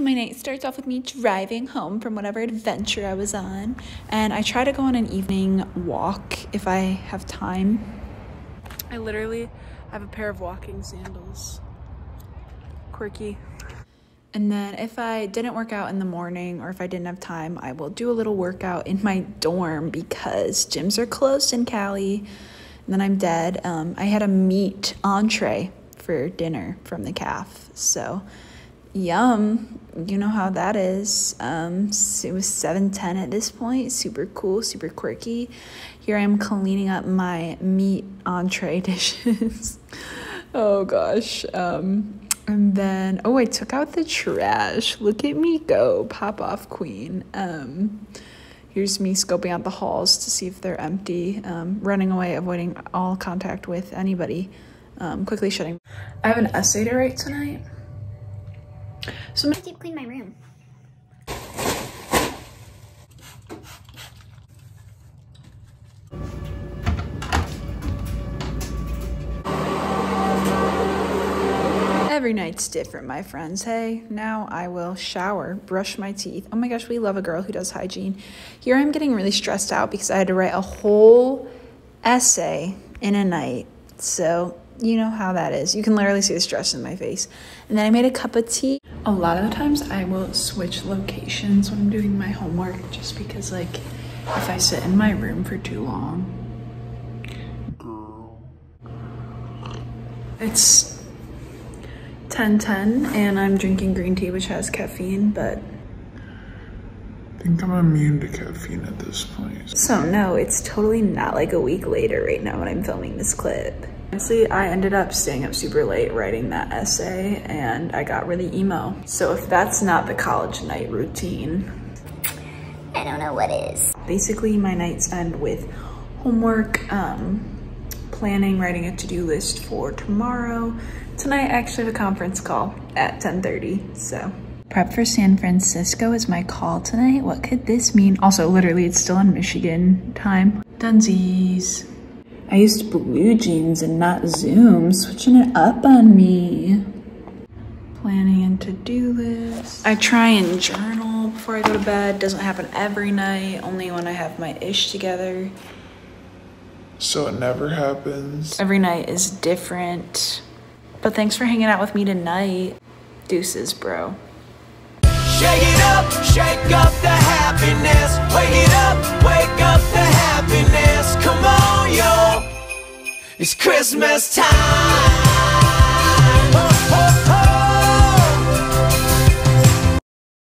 My night starts off with me driving home from whatever adventure I was on, and I try to go on an evening walk if I have time. I literally have a pair of walking sandals. Quirky. And then if I didn't work out in the morning or if I didn't have time, I will do a little workout in my dorm because gyms are closed in Cali. And then I'm dead. Um, I had a meat entree for dinner from the calf. So yum. You know how that is. Um it was 710 at this point. Super cool super quirky. Here i am cleaning up my meat entree dishes. Oh gosh. Um and then oh i took out the trash. Look at me go pop off queen. Um here's me scoping out the halls to see if they're empty. Um, running away avoiding all contact with anybody. Um, quickly shutting. I have an essay to write tonight so I'm gonna deep clean my room. Every night's different, my friends. Hey, now I will shower, brush my teeth. Oh my gosh, we love a girl who does hygiene. Here I'm getting really stressed out because I had to write a whole essay in a night. So, you know how that is. You can literally see the stress in my face. And then I made a cup of tea. A lot of the times I will switch locations when I'm doing my homework just because like if I sit in my room for too long. It's 10:10 and I'm drinking green tea which has caffeine, but think I'm immune to caffeine at this point. So no, it's totally not like a week later right now when I'm filming this clip. Honestly, I ended up staying up super late writing that essay and I got really emo. So if that's not the college night routine, I don't know what is. Basically, my nights end with homework, um, planning, writing a to-do list for tomorrow. Tonight, I actually have a conference call at 10.30, so. Prep for San Francisco is my call tonight. What could this mean? Also, literally, it's still in Michigan time. Dunsies. I used BlueJeans and not Zoom, switching it up on me. Planning and to-do list. I try and journal before I go to bed. Doesn't happen every night, only when I have my ish together. So it never happens. Every night is different. But thanks for hanging out with me tonight. Deuces, bro. Shake up, the happiness. Wake it up, wake up the happiness. Come on, yo. It's Christmas time.